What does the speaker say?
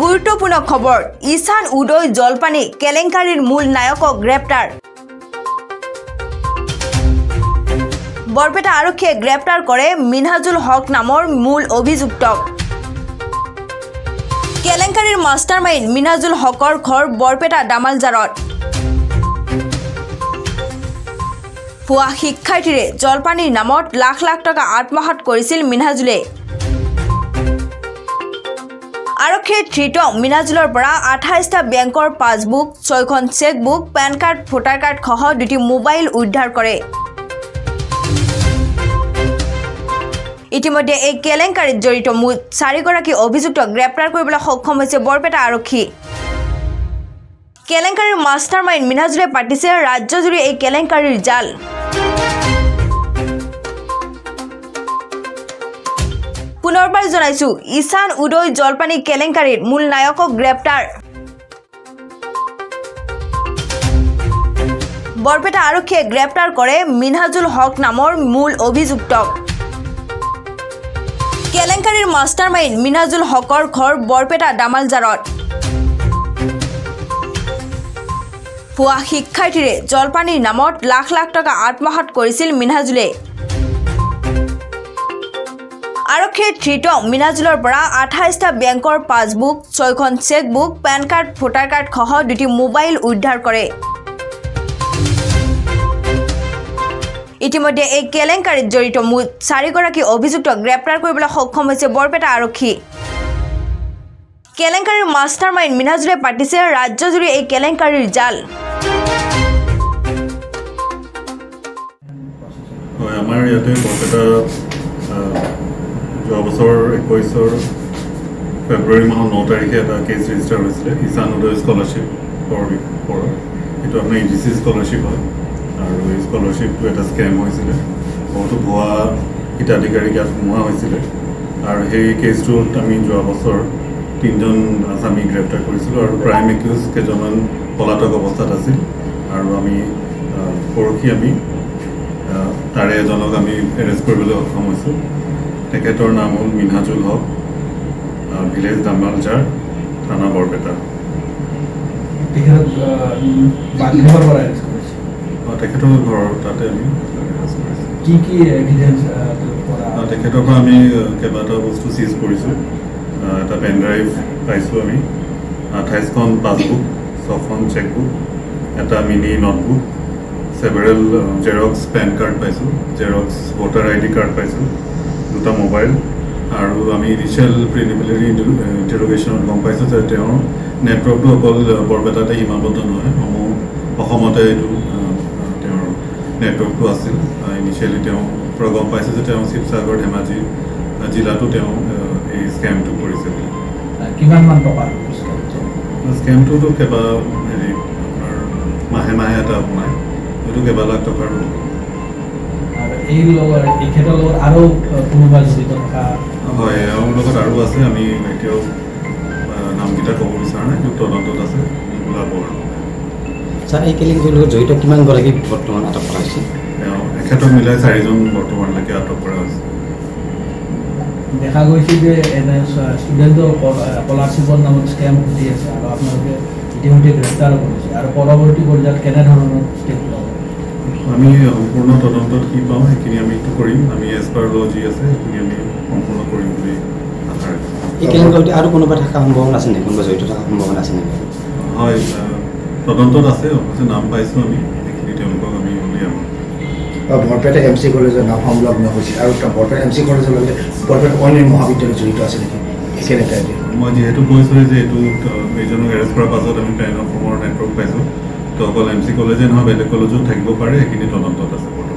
গুৰুত্বপূৰ্ণ খবৰ। ঈশান উদয় জলপানী কেলেংকাৰীৰ মূল নায়কক গ্ৰেপ্তাৰ। বৰপেটা আৰক্ষীয়ে গ্ৰেপ্তাৰ কৰে মিনহাজুল হক নামৰ মূল অভিযুক্তক। কেলেংকাৰীৰ মাষ্টাৰ মাইণ্ড মিনহাজুল হকৰ ঘৰ বৰপেটা দামালজাৰত। ভুৱা শিক্ষাৰ্থীৰে জলপানীৰ নামত লাখ লাখ টকা আত্মসাত কৰিছিল মিনহাজুলে। আৰক্ষীয়ে ধৃত মিনাজুলৰ পৰা আঠাইছটা বেংকৰ পাছবুক ছয়খন চেকবুক পেন কাৰ্ড ভোটাৰ কাৰ্ডসহ দুটি মোবাইল উদ্ধাৰ কৰে। ইতিমধ্যে এই কেলেংকাৰীত জড়িত মুঠ চাৰিগৰাকী অভিযুক্তক গ্ৰেপ্তাৰ কৰিবলৈ সক্ষম হৈছে বৰপেটা আৰক্ষী। কেলেংকাৰীৰ মাষ্টাৰ মাইণ্ড মিনাজুলে পাতিছে ৰাজ্যজুৰি এই কেলেংকাৰীৰ জাল। পুনৰবাৰ জনাইছো ঈশান উদয় জলপানী কেলেংকাৰীৰ মূল নায়কক গ্ৰেপ্তাৰ। বৰপেটা আৰক্ষীয়ে গ্ৰেপ্তাৰ কৰে মিনহাজুল হক নামৰ মূল অভিযুক্তক। কেলেংকাৰীৰ মাষ্টাৰ মাইণ্ড মিনাজুল হকৰ ঘৰ বৰপেটা দামালজাৰত। ভুৱা শিক্ষাৰ্থীৰে জলপানীৰ নামত লাখ লাখ টকা আত্মসাত কৰিছিল মিনহাজুলে। আৰক্ষীয়ে ধৃত মিনাজুলৰ পৰা আঠাইছটা বেংকৰ পাছবুক ছয়খন চেকবুক পেন কাৰ্ড ভোটাৰ কাৰ্ডসহ দুটি মোবাইল উদ্ধাৰ কৰে। ইতিমধ্যে এই কেলেংকাৰীত জড়িত মুঠ চাৰিগৰাকী অভিযুক্তক গ্ৰেপ্তাৰ কৰিবলৈ সক্ষম হৈছে বৰপেটা আৰক্ষী। কেলেংকাৰীৰ মাষ্টাৰ মাইণ্ড মিনাজুলে পাতিছে ৰাজ্যজুৰি এই কেলেংকাৰীৰ জাল। আমাৰ ইয়াতে বৰপেটা যোৱা বছৰ একৈছৰ ফেব্ৰুৱাৰী মাহৰ ন তাৰিখে এটা কেছ ৰেজিষ্টাৰ হৈছিলে ঈশান উদয় স্কলাৰশ্বিপৰ ওপৰত। এইটো আপোনাৰ ই ডি চি স্কলাৰশ্বিপ হয় আৰু এই স্কলাৰশ্বিপটো এটা স্কেম হৈছিলে। বহুতো ভুৱা হিতাধিকাৰীক ইয়াত সোমোৱা হৈছিলে। আৰু সেই কেছটোত আমি যোৱা বছৰ তিনিজন আছামী গ্ৰেপ্তাৰ কৰিছিলোঁ আৰু প্ৰাইম একিউজ কেইজনমান পলাতক অৱস্থাত আছিল। আৰু আমি পৰহি আমি তাৰে এজনক আমি এৰেষ্ট কৰিবলৈ সক্ষম হৈছোঁ। তেখেতৰ নাম হ'ল মিনহাজুল হক ভিলেজ দামালজাৰ থানা বৰপেটা। তেখেতৰ ঘৰৰ তাতে আমি কি কি এভিডেঞ্চ তেখেতৰ পৰা আমি কেইবাটাও বস্তু চিজ কৰিছোঁ। এটা পেন ড্ৰাইভ পাইছোঁ আমি। আঠাইছখন পাছবুক ছখন চেকবুক এটা mini notebook several xerox PAN card পাইছোঁ xerox voter I D card পাইছোঁ। দুটা মোবাইল আৰু আমি ইনিচিয়েল প্ৰিলিমিনাৰী ইণ্টাৰোগেশ্যনত গম পাইছোঁ যে তেওঁৰ নেটৱৰ্কটো অকল বৰপেটাতে সীমাবদ্ধ নহয় সমূহ অসমতে এইটো তেওঁৰ নেটৱৰ্কটো আছিল। ইনিচিয়েলি তেওঁ পৰা গম পাইছোঁ যে তেওঁ শিৱসাগৰ ধেমাজি জিলাতো তেওঁ এই স্কেমটো কৰিছে বুলি কিমান মান টকা স্কেমটোতো কেইবা হেৰি আপোনাৰ মাহে মাহে এটা সোমায়। এইটো কেইবা লাখ টকাৰ এই লগত এখেতৰ লগত আৰু কোনোবা জড়িত থকা হয় এওঁৰ লগত আৰু আছে আমি এতিয়াও নামকেইটা ক'ব বিচৰা নাই কিন্তু তদন্তত আছে ওলাব আৰু। ছাৰ এই কেলেংকাৰীৰ লগত জড়িত কিমানগৰাকী বৰ্তমান আটক কৰা হৈছে? এখেতক মিলাই চাৰিজন বৰ্তমানলৈকে আটক কৰা হৈছে। দেখা গৈছে যে এনে ষ্টুডেণ্টৰ স্কলাৰশ্বিপৰ নামত স্কেম ঘটি আছে আৰু আপোনালোকে ইতিমধ্যে গ্ৰেপ্তাৰো কৰিছে। আৰু পৰৱৰ্তী পৰ্যায়ত কেনেধৰণৰ ষ্টেপ ল'ব? আমি সম্পূৰ্ণ তদন্তত কি পাওঁ সেইখিনি আমি কৰিম। আমি এজ পাৰ ল যি আছে সেইখিনি আমি সম্পূৰ্ণ কৰিম বুলি আশা ৰাখিছোঁ। এই কেলেংকাৰীত আৰু কোনোবা থকা সম্ভাৱনা আছে নেকি? কোনোবা জড়িত থকা সম্ভাৱনা আছে নেকি? হয় আহ, তদন্তত আছে অৱশ্যে নাম পাইছোঁ আমি। সেইখিনি তেওঁলোকক আমি উলিয়াম। বৰপেটা এম চি কলেজৰ নাম সংলগ্ন হৈছিল আৰু তাৰ বৰপেটা এম চি কলেজৰ লগত বৰপেটা অন্য মহাবিদ্যালয় জড়িত আছে নেকি? একেলেকাই মই যিহেতু কৈছোঁ যে এইটো আহ, এইজনক এৰেষ্ট কৰাৰ পাছত আমি পেন অসমৰ নেটৱৰ্ক পাইছোঁ। তো অকল এম চি কলেজে নহয় বেলেগ কলেজো থাকিব পাৰে সেইখিনি তদন্তত আছে